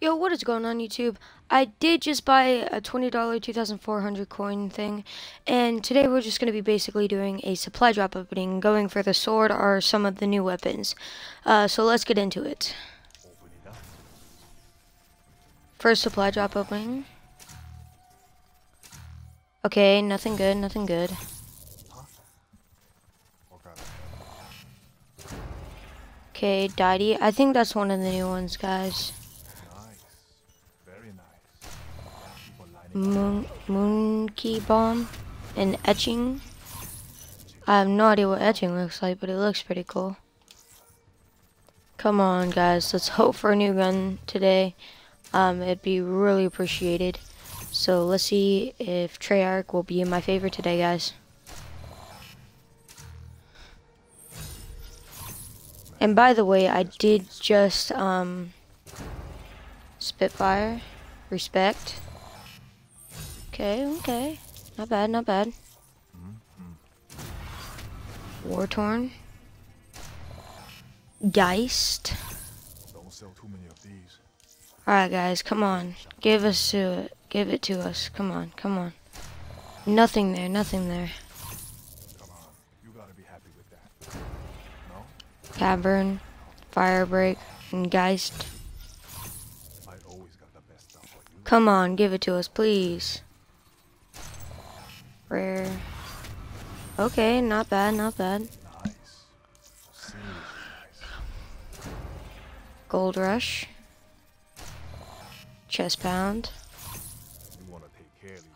Yo, what is going on YouTube? I did just buy a $20 2400 coin thing, and today we're just going to be basically doing a supply drop opening, going for the sword or some of the new weapons. Uh, so let's get into it. First supply drop opening. Okay, nothing good, nothing good. Okay, Deity. I think that's one of the new ones, guys. Moon, Moonkey Bomb and Etching. I have no idea what Etching looks like, but it looks pretty cool. Come on, guys. Let's hope for a new gun today. Um, it'd be really appreciated. So let's see if Treyarch will be in my favor today, guys. And by the way, I did just, um, Spitfire, respect. Okay, okay. Not bad, not bad. War Torn. Geist. Alright guys, come on. Give us to it. Give it to us. Come on, come on. Nothing there, nothing there. Cavern, Firebreak, and Geist. Come on, give it to us, please. Rare. Okay, not bad, not bad. Gold Rush. Chest Pound.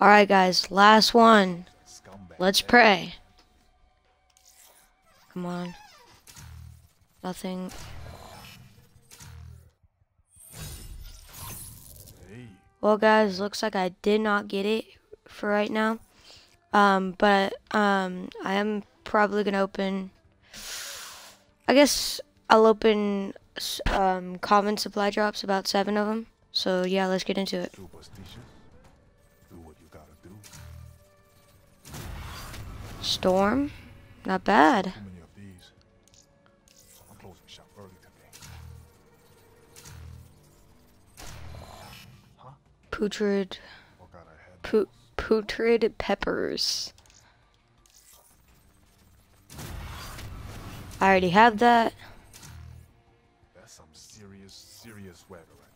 Alright guys, last one. Let's pray. Come on. Nothing. Well guys, looks like I did not get it for right now. Um, but um, I am probably gonna open. I guess I'll open um, common supply drops, about seven of them. So yeah, let's get into it. Storm, not bad. Putrid. Put putrid peppers. I already have that. That's some serious, serious swagger right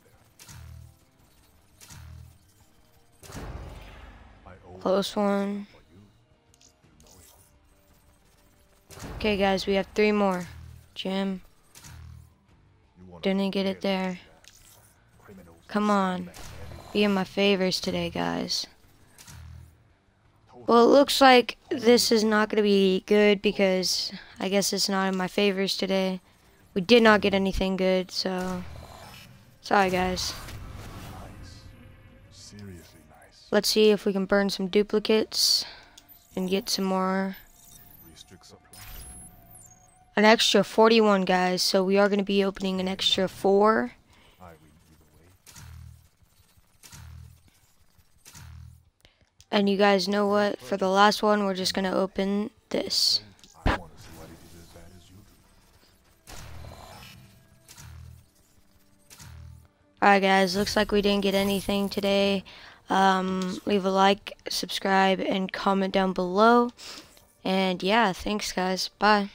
there. Close one. Okay, guys, we have three more. Jim. Didn't get it there. Come on. Be in my favors today, guys. Well, it looks like this is not going to be good because I guess it's not in my favors today. We did not get anything good, so... Sorry, guys. Let's see if we can burn some duplicates and get some more. An extra 41, guys, so we are going to be opening an extra 4. And you guys know what? For the last one, we're just going to open this. Alright guys, looks like we didn't get anything today. Um, leave a like, subscribe, and comment down below. And yeah, thanks guys. Bye.